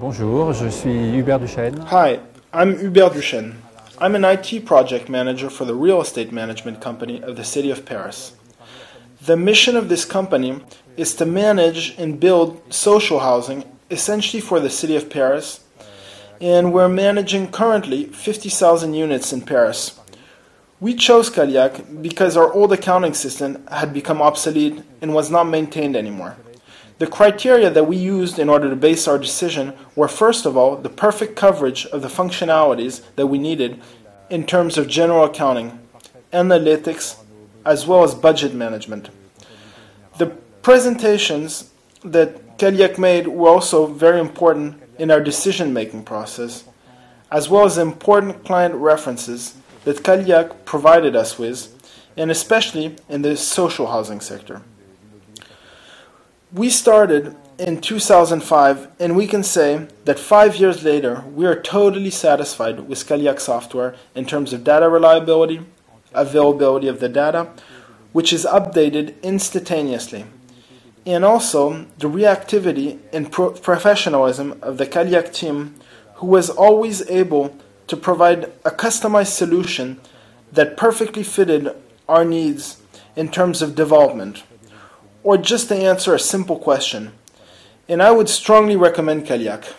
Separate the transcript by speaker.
Speaker 1: Bonjour, je suis Hubert Duchenne.
Speaker 2: Hi, I'm Hubert Duchenne. I'm an IT project manager for the real estate management company of the city of Paris. The mission of this company is to manage and build social housing essentially for the city of Paris, and we're managing currently 50,000 units in Paris. We chose Qualiac because our old accounting system had become obsolete and was not maintained anymore. The criteria that we used in order to base our decision were first of all the perfect coverage of the functionalities that we needed in terms of general accounting, analytics, as well as budget management. The presentations that Qualiac made were also very important in our decision making process, as well as important client references that Qualiac provided us with, and especially in the social housing sector. We started in 2005, and we can say that five years later, we are totally satisfied with Qualiac software in terms of data reliability, availability of the data, which is updated instantaneously, and also the reactivity and pro- professionalism of the Qualiac team, who was always able to provide a customized solution that perfectly fitted our needs in terms of development or just to answer a simple question. And I would strongly recommend Qualiac.